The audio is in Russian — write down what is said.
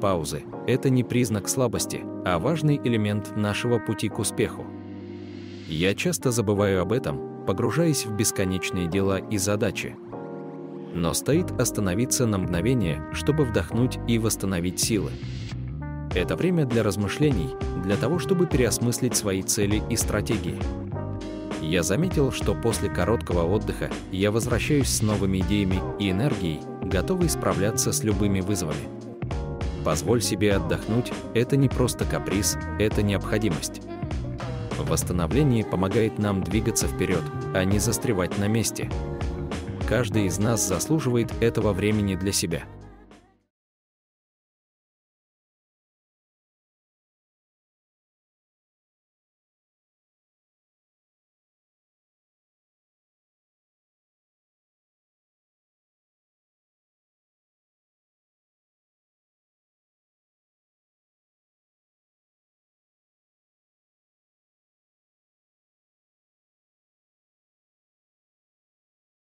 Паузы – это не признак слабости, а важный элемент нашего пути к успеху. Я часто забываю об этом, погружаясь в бесконечные дела и задачи. Но стоит остановиться на мгновение, чтобы вдохнуть и восстановить силы. Это время для размышлений, для того, чтобы переосмыслить свои цели и стратегии. Я заметил, что после короткого отдыха я возвращаюсь с новыми идеями и энергией, готовый справляться с любыми вызовами. Позволь себе отдохнуть – это не просто каприз, это необходимость. Восстановление помогает нам двигаться вперед, а не застревать на месте. Каждый из нас заслуживает этого времени для себя –